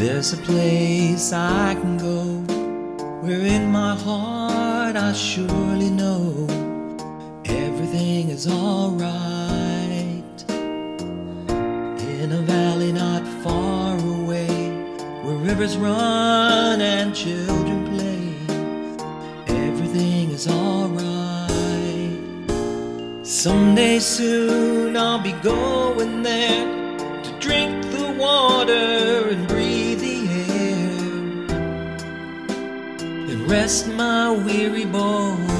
There's a place I can go where in my heart I surely know everything is alright. In a valley not far away where rivers run and children play, everything is alright. Someday soon I'll be going there to drink the water and breathe rest my weary bones.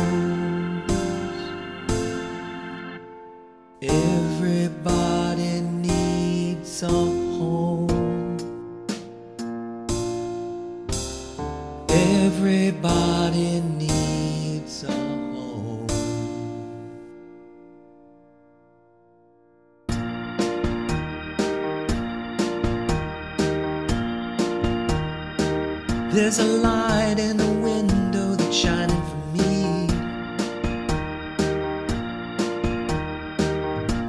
Everybody needs a home. Everybody needs a home. There's a light in the that's shining for me.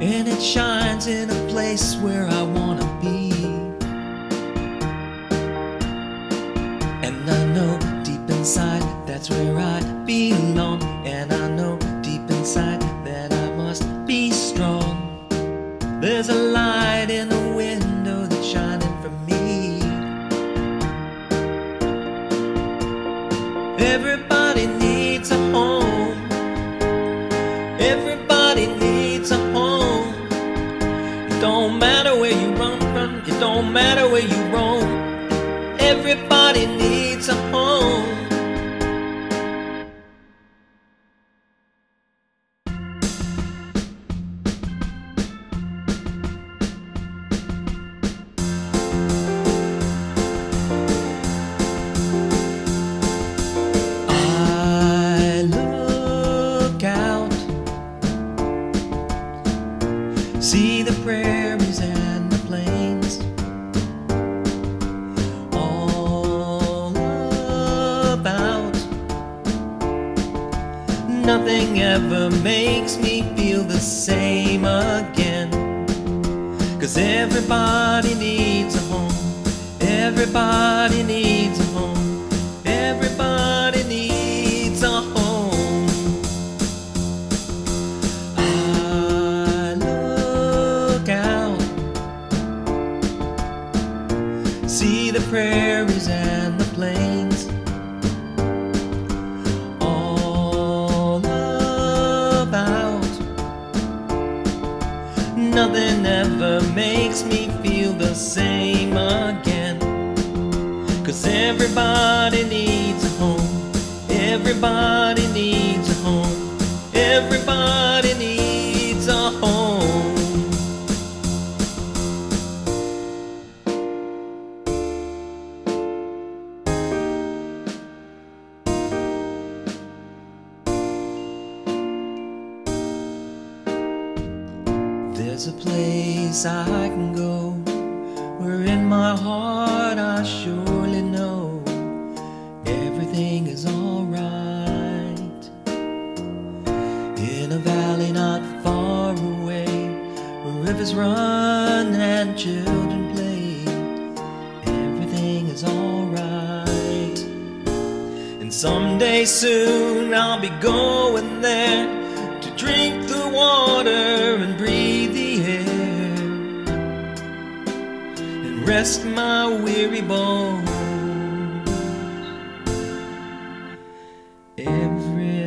And it shines in a place where I wanna be. And I know deep inside that's where don't matter where you run from, it don't matter where you roam. Everybody needs a home. See the prairies Nothing ever makes me feel the same again. Cause everybody needs a home, everybody needs a home, everybody needs a home. I look out, see the prairies and the plains, Nothing ever makes me feel the same again. Cause everybody needs a home. Everybody There's a place I can go where in my heart I surely know everything is alright. In a valley not far away where rivers run and children play, everything is alright. And someday soon I'll be going there to drink the water and breathe rest my weary bones. Everybody